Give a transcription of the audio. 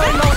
Carlos